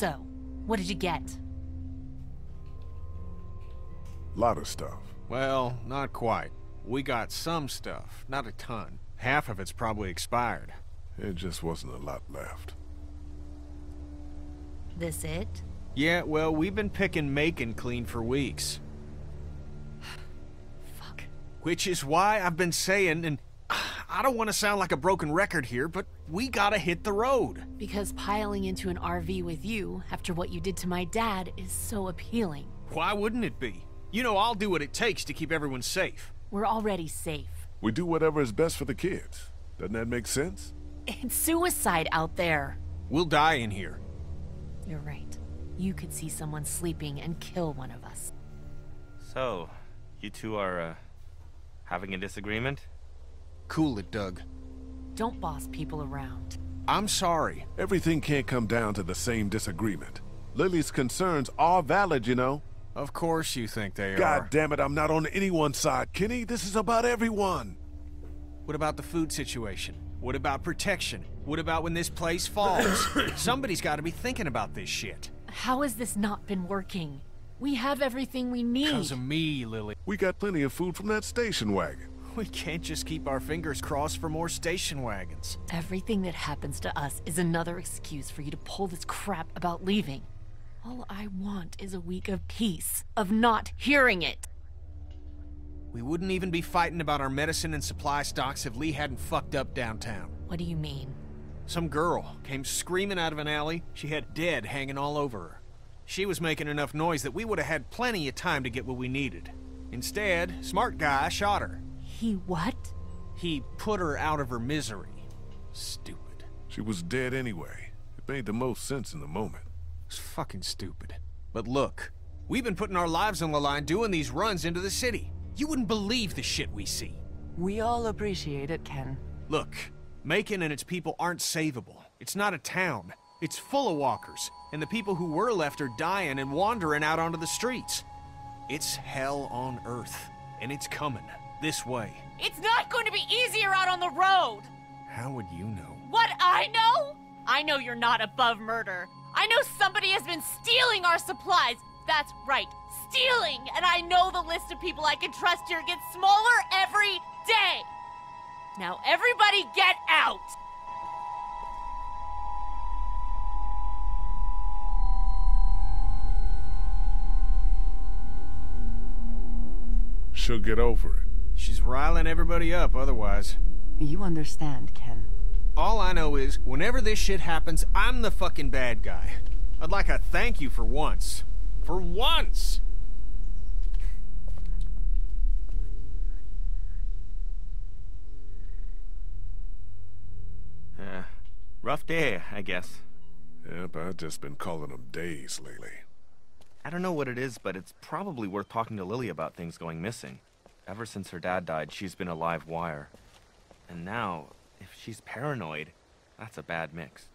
So, what did you get? Lot of stuff. Well, not quite. We got some stuff, not a ton. Half of it's probably expired. It just wasn't a lot left. This it? Yeah, well, we've been picking Macon clean for weeks. Fuck. Which is why I've been saying, and I don't want to sound like a broken record here, but we gotta hit the road. Because piling into an RV with you, after what you did to my dad, is so appealing. Why wouldn't it be? You know, I'll do what it takes to keep everyone safe. We're already safe. We do whatever is best for the kids. Doesn't that make sense? It's suicide out there. We'll die in here. You're right. You could see someone sleeping and kill one of us. So, you two are, uh, having a disagreement? Cool it, Doug. Don't boss people around. I'm sorry. Everything can't come down to the same disagreement. Lilly's concerns are valid, you know. Of course you think they God are. God damn it, I'm not on anyone's side, Kenny. This is about everyone. What about the food situation? What about protection? What about when this place falls? Somebody's got to be thinking about this shit. How has this not been working? We have everything we need. Because of me, Lilly. We got plenty of food from that station wagon. We can't just keep our fingers crossed for more station wagons. Everything that happens to us is another excuse for you to pull this crap about leaving. All I want is a week of peace, of not hearing it. We wouldn't even be fighting about our medicine and supply stocks if Lee hadn't fucked up downtown. What do you mean? Some girl came screaming out of an alley. She had dead hanging all over her. She was making enough noise that we would have had plenty of time to get what we needed. Instead, smart guy shot her. He what? He put her out of her misery. Stupid. She was dead anyway. It made the most sense in the moment. It's fucking stupid. But look, we've been putting our lives on the line doing these runs into the city. You wouldn't believe the shit we see. We all appreciate it, Ken. Look, Macon and its people aren't savable. It's not a town. It's full of walkers, and the people who were left are dying and wandering out onto the streets. It's hell on earth, and it's coming this way. It's not going to be easier out on the road! How would you know? What I know? I know you're not above murder. I know somebody has been stealing our supplies. That's right, stealing! And I know the list of people I can trust here gets smaller every day! Now everybody get out! She'll get over it. She's riling everybody up otherwise. You understand, Ken. All I know is, whenever this shit happens, I'm the fucking bad guy. I'd like a thank you for once. For once! Uh, rough day, I guess. Yep, I've just been calling them days lately. I don't know what it is, but it's probably worth talking to Lilly about things going missing. Ever since her dad died, she's been a live wire. And now, if she's paranoid, that's a bad mix.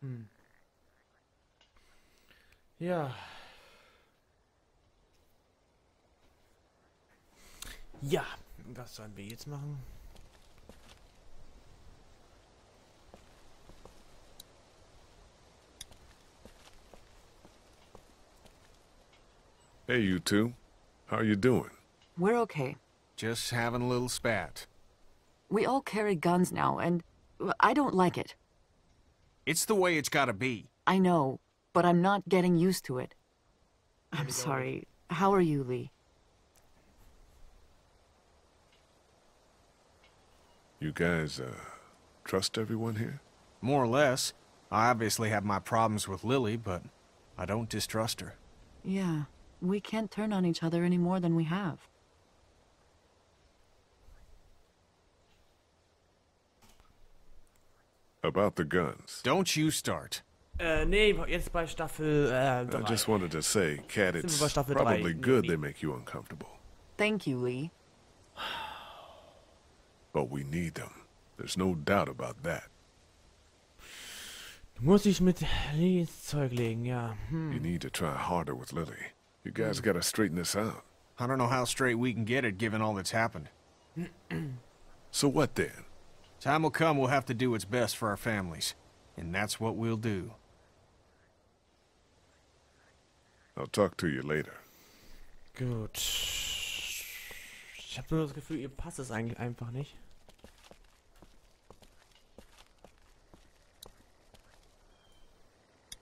Hmm. Yeah. Ja, was sollen wir jetzt machen? Hey, you two. How are you doing? We're okay. Just having a little spat. We all carry guns now, and I don't like it. It's the way it's gotta be. I know, but I'm not getting used to it. I'm sorry. How are you, Lee? You guys, uh, trust everyone here? More or less. I obviously have my problems with Lilly, but I don't distrust her. Yeah, we can't turn on each other any more than we have. About the guns. Don't you start. Äh, nee, jetzt bei Staffel äh, I just wanted to say, Cat, it's probably good they make you uncomfortable. Thank you, Lee. But we need them. There's no doubt about that. Muss ich mit Lee ins Zeug legen, ja. Hm. You need to try harder with Lilly. You guys gotta straighten this out. I don't know how straight we can get it given all that's happened. So what then? Time will come we'll have to do what's best for our families. And that's what we'll do. I'll talk to you later. Gut. Ich habe nur das Gefühl, ihr passt es eigentlich einfach nicht.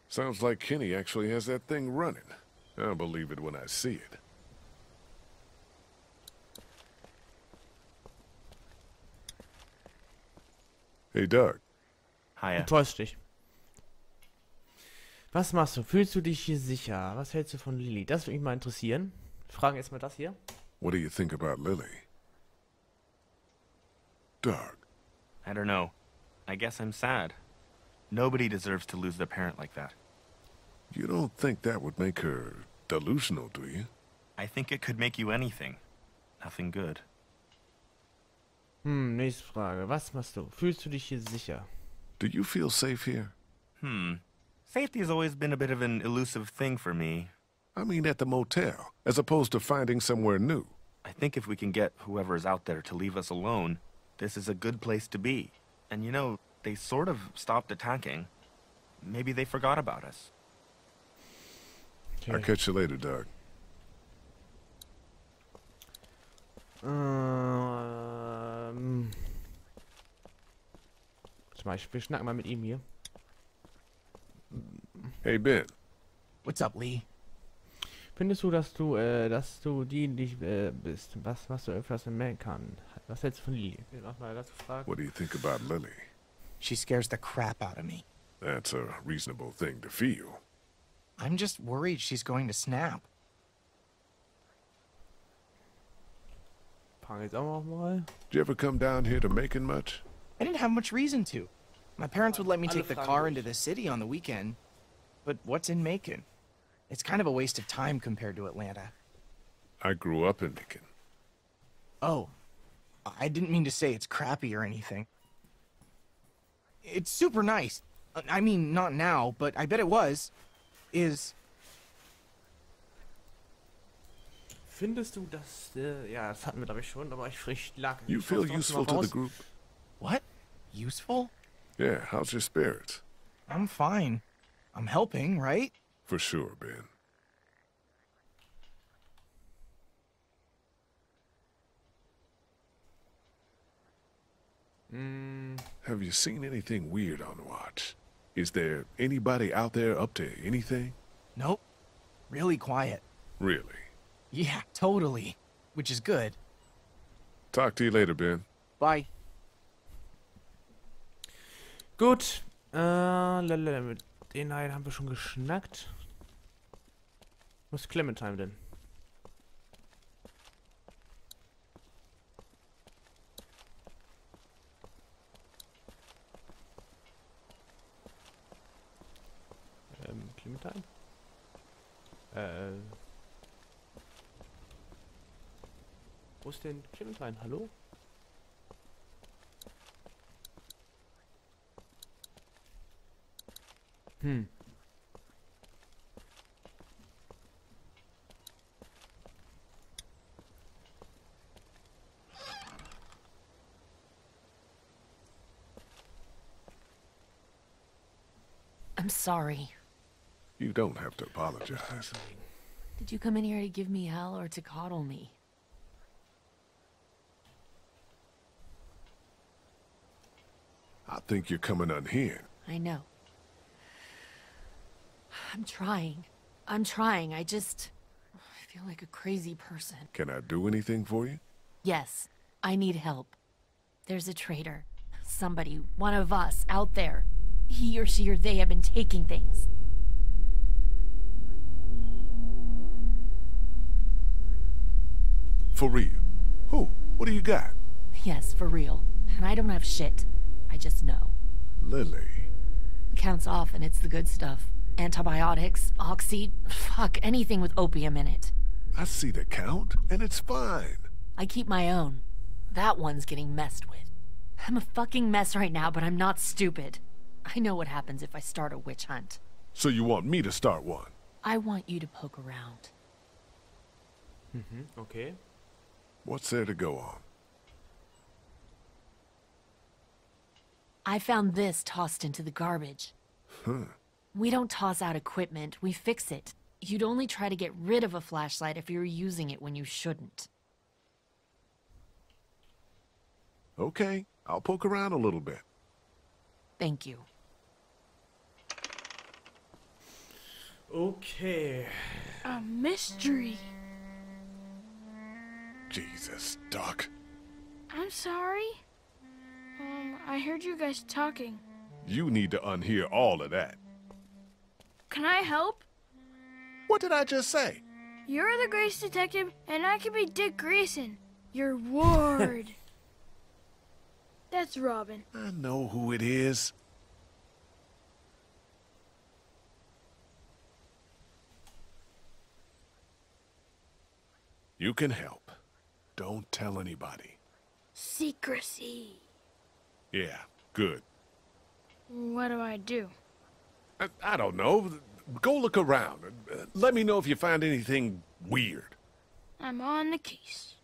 Sounds like Kenny actually has that thing running. I'll believe it when I see it. Hey, Doug. Hiya. Enttäuscht dich. Was machst du? Fühlst du dich hier sicher? Was hältst du von Lilly? Das würde mich mal interessieren. Fragen erstmal das hier. What do you think about Lilly? Doug. I don't know. I guess I'm sad. Nobody deserves to lose their parent like that. You don't think that would make her delusional, do you? I think it could make you anything. Nothing good. Hm, nächste Frage. Was machst du? Fühlst du dich hier sicher? Do you feel safe here? Hmm. Safety has always been a bit of an elusive thing for me. I mean at the motel, as opposed to finding somewhere new. I think if we can get whoever is out there to leave us alone, this is a good place to be. And you know, they sort of stopped attacking. Maybe they forgot about us. I'll catch you later, Doug. Ähm. Warte mal, wir schnacken mal mit ihm hier. Hey, Ben. What's up, Lee? Findest du, dass du, äh, dass du dienlich äh, bist? Was, was du öfters merken kann? Was hältst du von Lily? Nochmal dazu fragen. What do you think about Lily? She scares the crap out of me. That's a reasonable thing to feel. I'm just worried she's going to snap. Fragen jetzt auch noch mal. Did you ever come down here to Macon much? I didn't have much reason to. My parents would let me take the car into the city on the weekend. But what's in Macon? It's kind of a waste of time compared to Atlanta. I grew up in Macon. Oh, I didn't mean to say it's crappy or anything. It's super nice. I mean, not now, but I bet it was. Is. Findest du, dass, äh, ja, das hatten wir glaube ich schon, aber ich frisch lag. You feel useful to the group? What? Useful? Yeah, how's your spirits? I'm fine. I'm helping, right? For sure, Ben. Mm, Have you seen anything weird on watch? Is there anybody out there up to anything? Nope. Really quiet. Really? Yeah, totally. Which is good. Talk to you later, Ben. Bye. Gut. Äh, lalala, mit den einen haben wir schon geschnackt. Was ist Clementine denn? Ähm, Clementine? Äh. Wo ist denn Clementine? Hallo? Hm. I'm sorry. You don't have to apologize. Did you come in here to give me hell or to coddle me? Think you're coming unhinged. I know. I'm trying. I'm trying. I just. I feel like a crazy person. Can I do anything for you? Yes, I need help. There's a traitor. Somebody, one of us, out there. He or she or they have been taking things. For real? Who? What do you got? Yes, for real. And I don't have shit. I just know. Lilly. Counts off and it's the good stuff. Antibiotics, oxy, fuck, anything with opium in it. I see the count, and it's fine. I keep my own. That one's getting messed with. I'm a fucking mess right now, but I'm not stupid. I know what happens if I start a witch hunt. So you want me to start one? I want you to poke around. Mm-hmm, okay. What's there to go on? I found this tossed into the garbage. Huh. We don't toss out equipment, we fix it. You'd only try to get rid of a flashlight if you were using it when you shouldn't. Okay, I'll poke around a little bit. Thank you. Okay. A mystery. Jesus, Duck. I'm sorry. Um, I heard you guys talking. You need to unhear all of that. Can I help? What did I just say? You're the Grace Detective, and I can be Dick Grayson, your ward. That's Robin. I know who it is. You can help. Don't tell anybody. Secrecy. Yeah, good. What do I do? I, I don't know. Go look around. Uh, Let me know if you find anything weird. I'm on the case.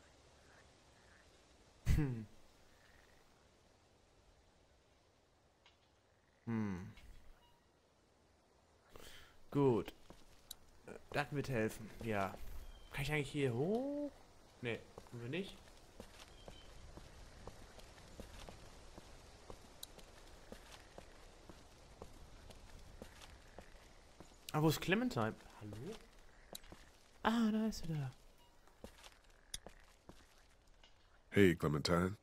Hm. Gut. Äh, Das wird helfen, ja. Kann ich eigentlich hier hoch? Nee, können wir nicht. Ah, wo ist Clementine? Hallo? Ah, da ist sie da. Hey, Clementine.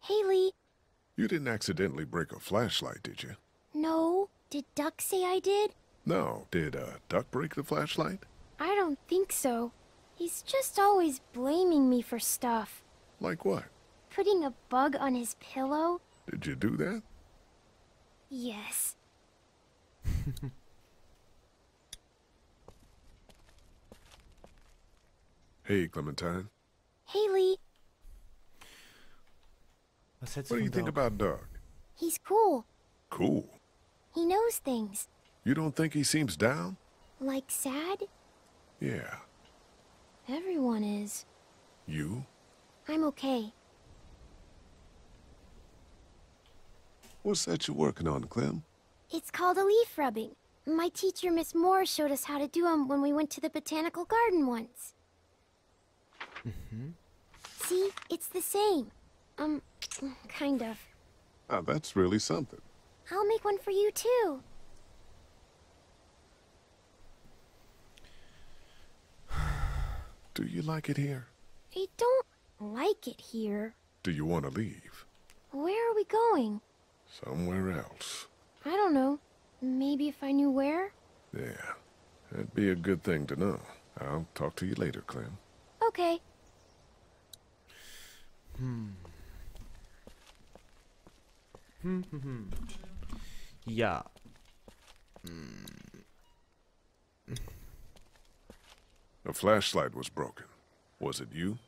Haley, You didn't accidentally break a flashlight, did you? no. Did Duck say I did? No. Did uh, Duck break the flashlight? I don't think so. He's just always blaming me for stuff. Like what? Putting a bug on his pillow? Did you do that? Yes. Hey, Clementine. Haley, Was hältst What do you von think about Doug? he's cool. Cool. He knows things. You don't think he seems down? Like sad? Yeah. Everyone is. You? I'm okay. What's that you're working on, Clem? It's called a leaf rubbing. My teacher, Miss Moore, showed us how to do 'em when we went to the botanical garden once. See, it's the same. Um, kind of. Ah, that's really something. I'll make one for you too. Do you like it here? I don't like it here. Do you want to leave? Where are we going? Somewhere else. I don't know. Maybe if I knew where? Yeah. That'd be a good thing to know. I'll talk to you later, Clem. Okay. Hm, hm, hm. Ja. A flashlight was broken. Was it you?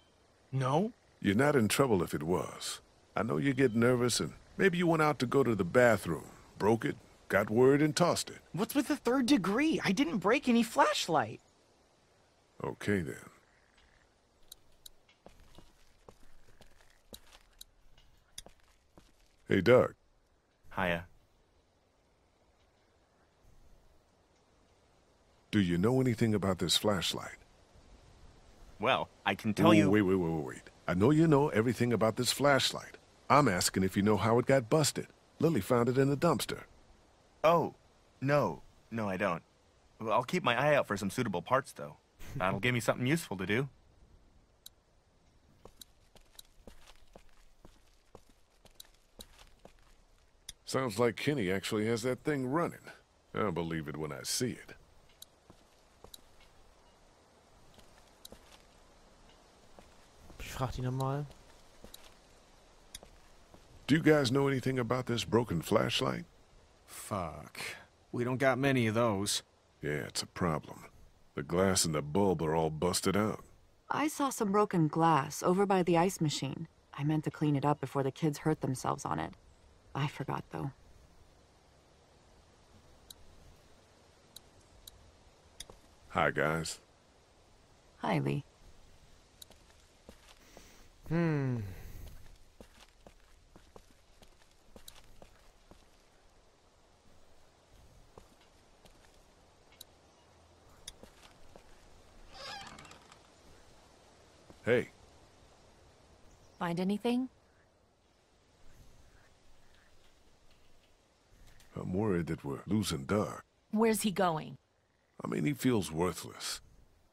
No? You're not in trouble if it was. I know you get nervous and maybe you went out to go to the bathroom, broke it, got word and tossed it. What's with the third degree? I didn't break any flashlight. Okay then. Hey, Doug. Hiya. Do you know anything about this flashlight? Well, I can tell Ooh, you. Wait, wait, wait, wait, wait. I know you know everything about this flashlight. I'm asking if you know how it got busted. Lilly found it in the dumpster. Oh, no, no, I don't. I'll keep my eye out for some suitable parts, though. That'll give me something useful to do. Sounds like Kenny actually has that thing running. I'll believe it when I see it. Ich frag die nochmal. Do you guys know anything about this broken flashlight? Fuck. We don't got many of those. Yeah, it's a problem. The glass and the bulb are all busted out. I saw some broken glass over by the ice machine. I meant to clean it up before the kids hurt themselves on it. I forgot, though. Hi, guys. Hi, Lee. Hmm. Hey, Find anything? I'm worried that we're losing Doug. Where's he going? I mean, he feels worthless.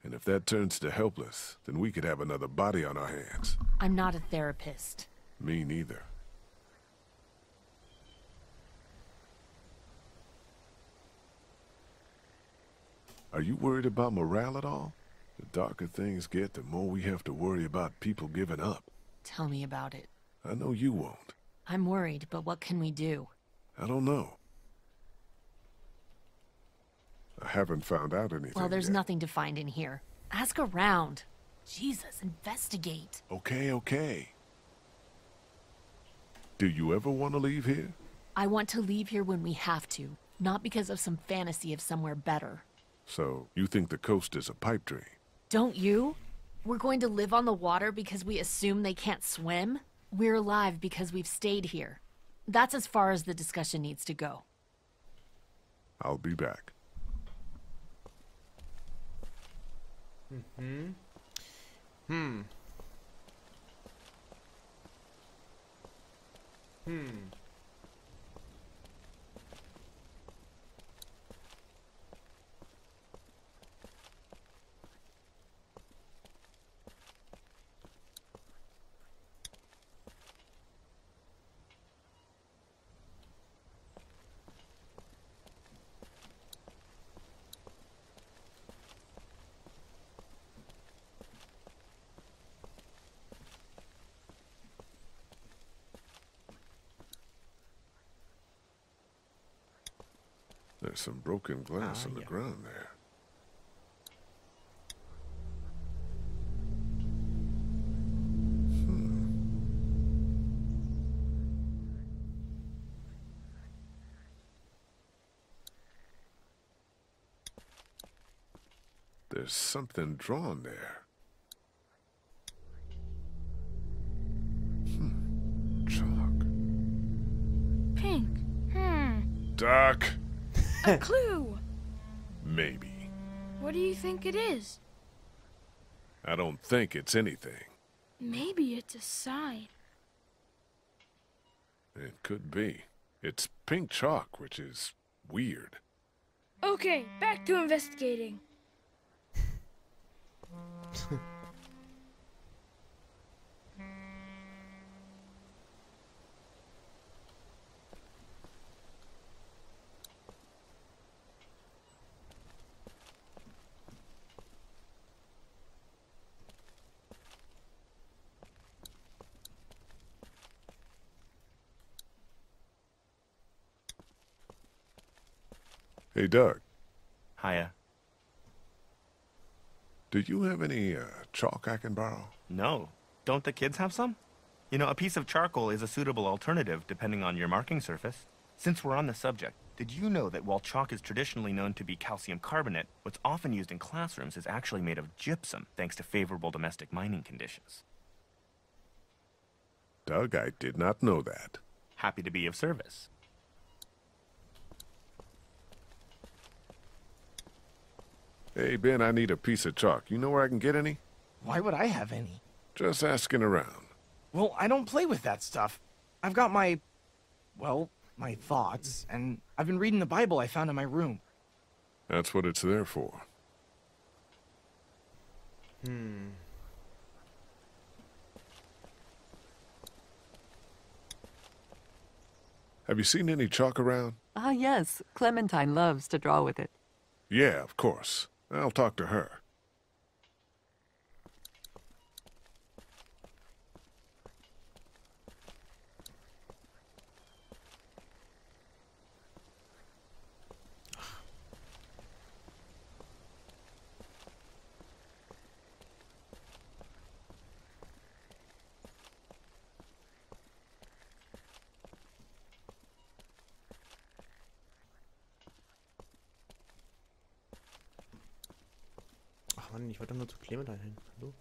And if that turns to helpless, then we could have another body on our hands. I'm not a therapist. Me neither. Are you worried about morale at all? The darker things get, the more we have to worry about people giving up. Tell me about it. I know you won't. I'm worried, but what can we do? I don't know. I haven't found out anything Well, there's yet. nothing to find in here. Ask around. Jesus, investigate. Okay, okay. Do you ever want to leave here? I want to leave here when we have to, not because of some fantasy of somewhere better. So, you think the coast is a pipe dream? Don't you? We're going to live on the water because we assume they can't swim? We're alive because we've stayed here. That's as far as the discussion needs to go. I'll be back. Hmm. Hmm. Hmm. Some broken glass Ah, on the yeah. ground there. There's something drawn there. Hmm. Chalk. Pink. Hmm. Duck. A clue. Maybe. What do you think it is? I don't think it's anything. Maybe it's a sign. It could be. It's pink chalk, which is weird. Okay, back to investigating. Hey, Doug, Hiya. do you have any uh, chalk I can borrow? No. Don't the kids have some? You know, a piece of charcoal is a suitable alternative depending on your marking surface. Since we're on the subject, did you know that while chalk is traditionally known to be calcium carbonate, what's often used in classrooms is actually made of gypsum thanks to favorable domestic mining conditions? Doug, I did not know that. Happy to be of service. Hey, Ben, I need a piece of chalk. You know where I can get any? Why would I have any? Just asking around. Well, I don't play with that stuff. I've got my. Well, my thoughts, and I've been reading the Bible I found in my room. That's what it's there for. Hmm. Have you seen any chalk around? Ah, yes. Clementine loves to draw with it. Yeah, of course. I'll talk to her. Ich wollte doch nur zu Clementine hin. Hallo?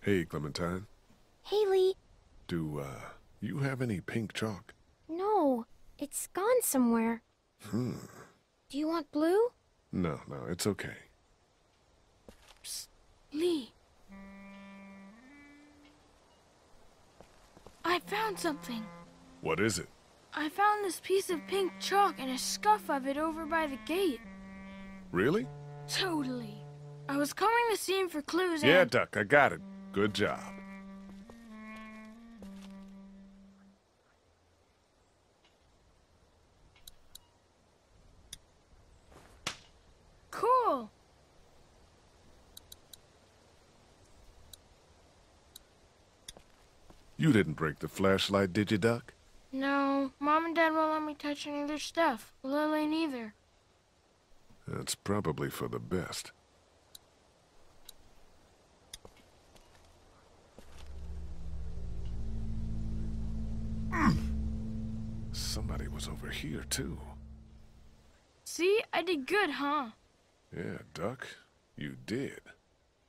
Hey, Clementine. Haley, Do, uh, you have any pink chalk? no, it's gone somewhere. Hmm. Do you want blue? No, no, it's okay. Found something. What is it? I found this piece of pink chalk and a scuff of it over by the gate. Really? Totally. I was combing the scene for clues Yeah. Duck, I got it. Good job. Cool. You didn't break the flashlight, did you, Duck? No, Mom and Dad won't let me touch any of their stuff. Lilly neither. That's probably for the best. Somebody was over here, too. See? I did good, huh? Yeah, Duck, you did.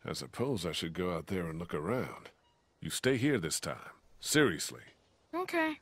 I suppose I should go out there and look around. You stay here this time. Seriously. Okay.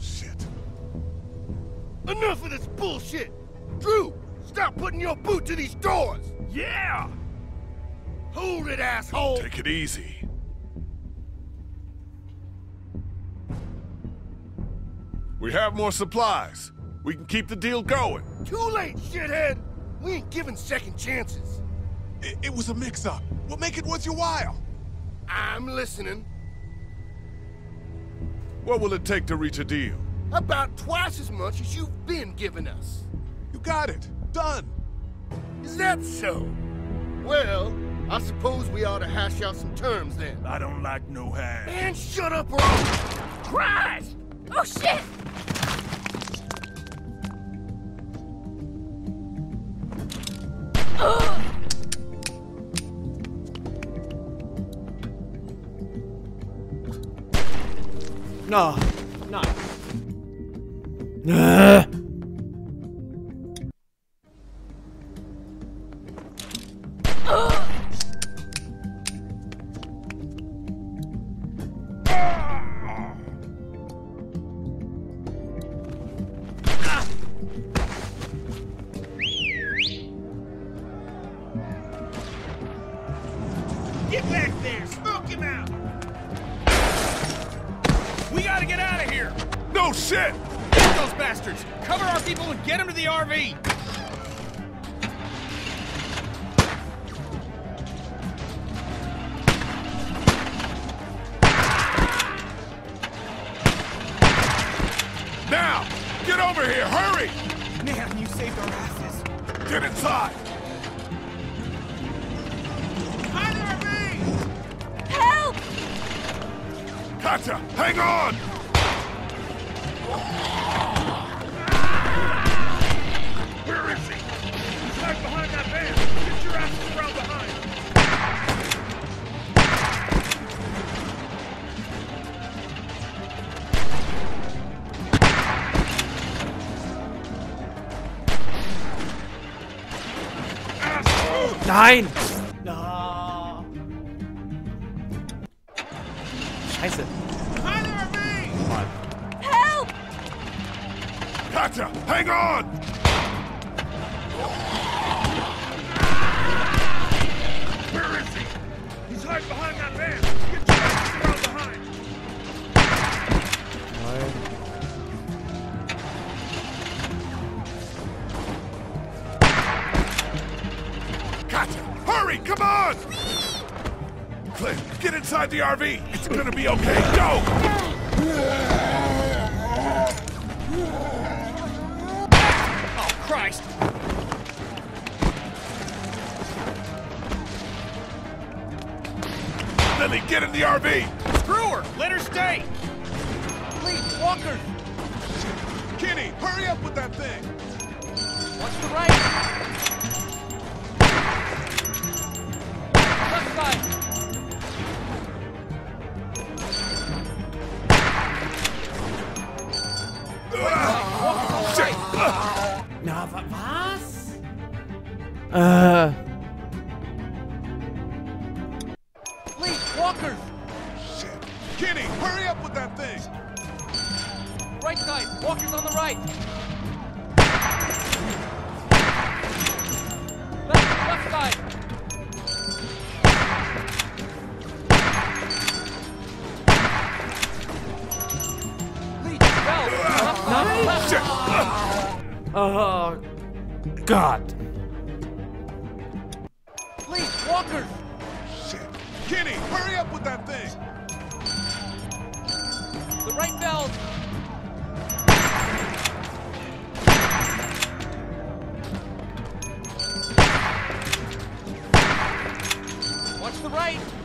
Shit. Enough of this bullshit! Drew, stop putting your boot to these doors! Yeah! Hold it, asshole! Take it easy. We have more supplies. We can keep the deal going. Too late, shithead! We ain't giving second chances. It, it was a mix-up. We'll make it worth your while. I'm listening. What will it take to reach a deal? About twice as much as you've been giving us. You got it. Done. Is that so? Well, I suppose we ought to hash out some terms then. I don't like no hash. And shut up or I'll... Christ! Oh shit! No, no. Get back there! Smoke him out! No shit! Get those bastards! Cover our people and get them to the RV! Nein! Ah. Scheiße. Help! Katjaa, hang on! It's gonna be okay. Go! Oh, Christ! Lilly, get in the RV! Screw her! Let her stay! Please, walkers! Kenny, hurry up with that thing! Watch the right! Left side! Äh. Please, walkers! Shit! Kenny, hurry up with that thing! Right side! Walkers on the right! Left, left side! Bell! Left! Left! Shit! Oh. God. Please! Shit! Kenny, hurry up with that thing! The right bell! Watch the right!